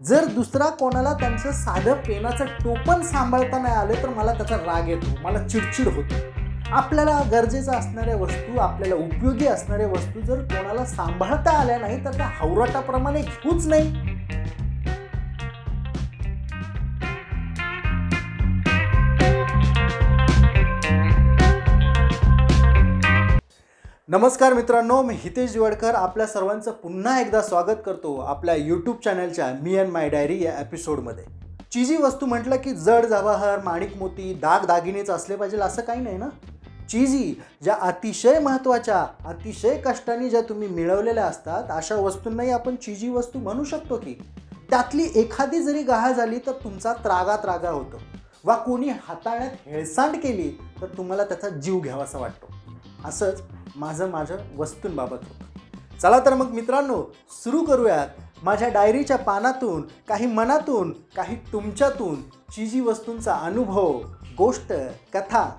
जर दुसरा कोणाला त्यांचं साधं पेनाचं टोपण सांभाळता नाही आलं तर मला त्याचा राग येतो. मला चिडचिड होते. आपल्याला गरजेचं असणाऱ्या वस्तू आपल्याला उपयोगी असणाऱ्या वस्तू जर कोणाला सांभाळता आल्या नाही तर त्या हवराटाप्रमाणे घेऊच नाही. नमस्कार मित्रांनो मी हितेश दिवडकर. आपल्या सर्वांचं पुन्हा एकदा स्वागत करतो आपल्या यूट्यूब चॅनलच्या मी अँड माय डायरी या एपिसोडमध्ये चीजी वस्तू म्हटलं की जड जवाहर माणिक मोती दाग दागिनेच असले पाहिजे असं काही नाही ना? चीजी ज्या अतिशय महत्त्वाच्या अतिशय कष्टाने ज्या तुम्ही मिळवलेल्या असतात अशा वस्तूंनाही आपण चीजी वस्तू म्हणू शकतो की. त्यातली एखादी जरी गहा झाली तर तुमचा त्रागा त्रागा होतो. वा कोणी हाताळण्यात हेळसांड केली तर तुम्हाला त्याचा जीव घ्यावासा वाटतो. असंच माझं माझं वस्तूंबाबत होतं. चला तर मग मित्रांनो सुरू करूयात. माझ्या डायरीच्या पानातून काही मनातून काही तुमच्यातून चीजी वस्तूंचा अनुभव गोष्ट कथा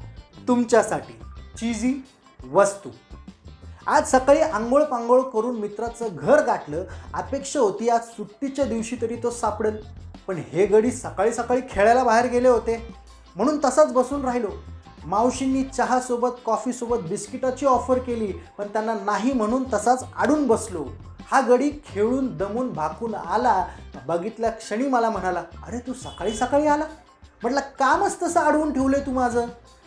तुमच्यासाठी. चीजी वस्तू. आज सकाळी आंघोळ पांघोळ करून मित्राचं घर गाठलं. अपेक्षा होती आज सुट्टीच्या दिवशी तरी तो सापडेल. पण हे गडी सकाळी सकाळी खेळायला बाहेर गेले होते. म्हणून तसाच बसून राहिलो. मावशींनी चहासोबत कॉफीसोबत बिस्किटाची ऑफर केली पण त्यांना नाही म्हणून तसाच आडून बसलो. हा गडी खेळून दमून भाकून आला. बघितल्या क्षणी मला म्हणाला अरे तू सकाळी सकाळी आला? म्हटलं कामच तसं अडवून ठेवलं तू माझं.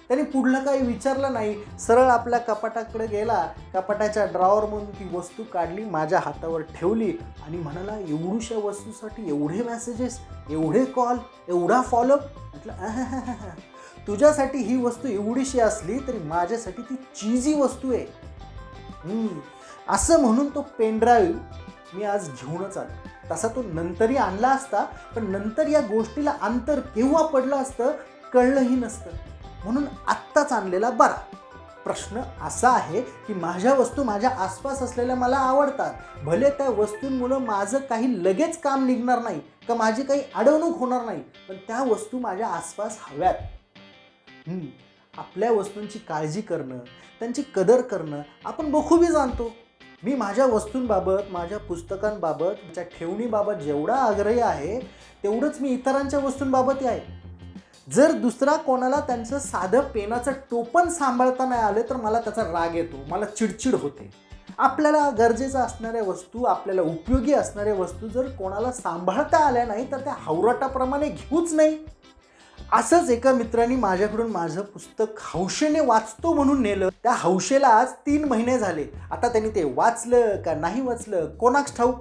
त्याने पुढलं काही विचारलं नाही. सरळ आपल्या कपाटाकडे गेला. कपाटाच्या ड्रॉवरमधून ती वस्तू काढली माझ्या हातावर ठेवली आणि म्हणाला एवढूशा वस्तूसाठी एवढे मेसेजेस एवढे कॉल एवढा फॉलोअप म्हटलं तुझ्यासाठी ही वस्तू एवढीशी असली तरी माझ्यासाठी ती चीजी वस्तू आहे. असं म्हणून तो पेनड्राईव्ह मी आज घेऊनच आलो. तसा तो नंतरही आणला असता पण नंतर या गोष्टीला अंतर केव्हा पडलं असतं कळलंही नसतं. म्हणून आत्ताच आणलेला बरा. प्रश्न असा आहे की माझ्या वस्तू माझ्या आसपास असलेल्या मला आवडतात. भले त्या वस्तूंमुळं माझं काही लगेच काम निघणार नाही का माझी काही अडवणूक होणार नाही पण त्या वस्तू माझ्या आसपास हव्यात. आपल्या वस्तूंची काळजी करणं त्यांची कदर करणं आपण बखूबी जाणतो. मी माझ्या वस्तूंबाबत माझ्या पुस्तकांबाबत माझ्या ठेवणीबाबत जेवढा आग्रही आहे तेवढंच मी इतरांच्या वस्तूंबाबतही आहे. जर दुसरा कोणाला त्यांचं साधं पेनाचं टोपण सांभाळता नाही आलं तर मला त्याचा राग येतो मला चिडचिड होते. आपल्याला गरजेचं असणाऱ्या वस्तू आपल्याला उपयोगी असणाऱ्या वस्तू जर कोणाला सांभाळता आल्या नाही तर त्या हवराटाप्रमाणे घेऊच नाही. असंच एका मित्राने माझ्याकडून माझं पुस्तक हौशेने वाचतो म्हणून नेलं. त्या हौशेला आज तीन महिने झाले. आता त्यांनी ते वाचलं का नाही वाचलं कोणाच ठाऊक?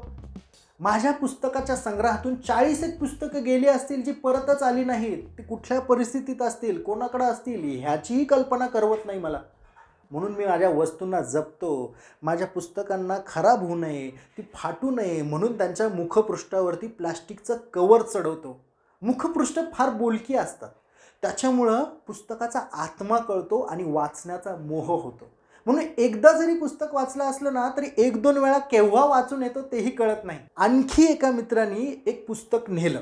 माझ्या पुस्तकाच्या संग्रहातून चाळीस एक पुस्तकं गेली असतील जी परतच आली नाहीत. ती कुठल्या परिस्थितीत असतील कोणाकडे असतील ह्याचीही कल्पना करवत नाही मला. म्हणून मी माझ्या वस्तूंना जपतो. माझ्या पुस्तकांना खराब होऊ नये ती फाटू नये म्हणून त्यांच्या मुखपृष्ठावरती प्लास्टिकचं कवर चढवतो. मुखपृष्ठ फार बोलकी असतात. त्याच्यामुळं पुस्तकाचा आत्मा कळतो आणि वाचण्याचा मोह होतो. म्हणून एकदा जरी पुस्तक वाचलं असलं ना तरी एक दोन वेळा केव्हा वाचून येतो तेही कळत नाही. आणखी एका मित्रांनी एक पुस्तक नेलं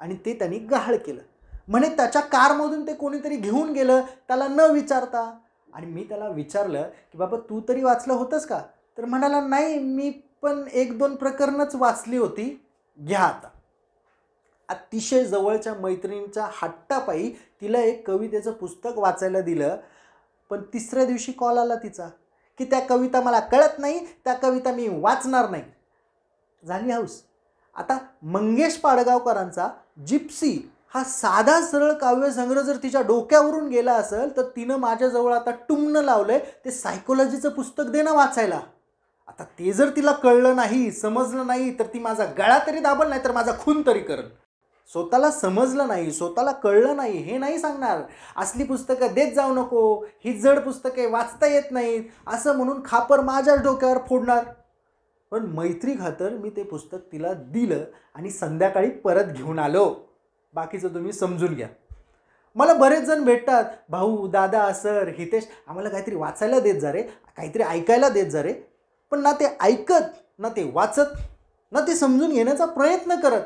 आणि ते त्यांनी गहाळ केलं. म्हणे त्याच्या कारमधून ते कोणीतरी घेऊन गेलं त्याला न विचारता. आणि मी त्याला विचारलं की बाबा तू तरी वाचलं होतंस का? तर म्हणाला नाही मी पण एक दोन प्रकरणच वाचली होती. घ्या आता. अतिशय जवळच्या मैत्रिणीच्या हट्टापायी तिला एक कवितेचं पुस्तक वाचायला दिलं. पण तिसऱ्या दिवशी कॉल आला तिचा की त्या कविता मला कळत नाही त्या कविता मी वाचणार नाही. झाली हाऊस आता मंगेश पाडगावकरांचा जिप्सी हा साधा सरळ काव्यसंग्रह जर तिच्या डोक्यावरून गेला असेल तर तिनं माझ्याजवळ आता टुमणं लावलंय ते सायकोलॉजीचं पुस्तक दे ना वाचायला. आता ते जर तिला कळलं नाही समजलं नाही तर ती माझा गळा तरी दाबल नाही तर माझा खून तरी करल. स्वतःला समजलं नाही स्वतःला कळलं नाही हे नाही सांगणार. असली पुस्तकं देत जाऊ नको ही जड पुस्तके वाचता येत नाहीत असं म्हणून खापर माझ्याच डोक्यावर फोडणार. पण मैत्री खातर मी ते पुस्तक तिला दिलं आणि संध्याकाळी परत घेऊन आलो. बाकीचं तुम्ही समजून घ्या. मला बरेच जण भेटतात भाऊ दादा सर हितेश आम्हाला काहीतरी वाचायला देत जा रे काहीतरी ऐकायला देत जा रे. पण ना ते ऐकत ना ते वाचत ना ते समजून घेण्याचा प्रयत्न करत.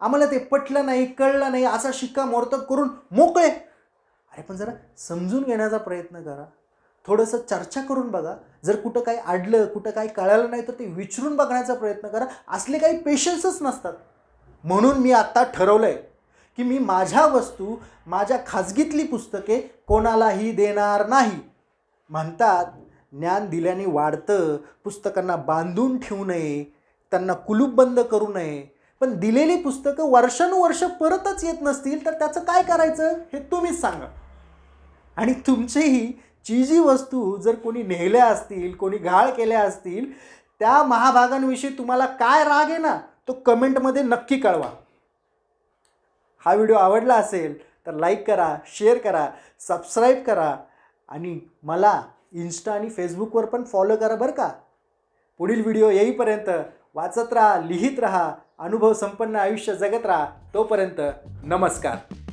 आम्हाला ते पटलं नाही कळलं नाही असा शिक्कामोर्तब करून मोकळे. अरे पण जरा समजून घेण्याचा प्रयत्न करा. थोडंसं चर्चा करून बघा. जर कुठं काही आडलं कुठं काही कळालं नाही तर ते विचारून बघण्याचा प्रयत्न करा. असले काही पेशन्सच नसतात. म्हणून मी आत्ता ठरवलं आहे की मी माझ्या वस्तू माझ्या खाजगीतली पुस्तके कोणालाही देणार नाही. म्हणतात ज्ञान दिल्याने वाढतं पुस्तकांना बांधून ठेवू नये त्यांना कुलूप बंद करू नये. पण दिलेली पुस्तकं वर्षानुवर्ष परतच येत नसतील तर त्याचं काय करायचं हे तुम्हीच सांगा. आणि तुमचीही जी जी वस्तू जर कोणी नेल्या असतील कोणी घाळ केल्या असतील त्या महाभागांविषयी तुम्हाला काय राग आहे ना तो कमेंटमध्ये नक्की कळवा. हा व्हिडिओ आवडला असेल तर लाईक करा शेअर करा सबस्क्राईब करा आणि मला इन्स्टा आणि फेसबुकवर पण फॉलो करा बरं का. पुढील व्हिडिओ येईपर्यंत वाचत राहा लिहित राहा अनुभव संपन्न आयुष्य जगत राहा. तोपर्यंत नमस्कार.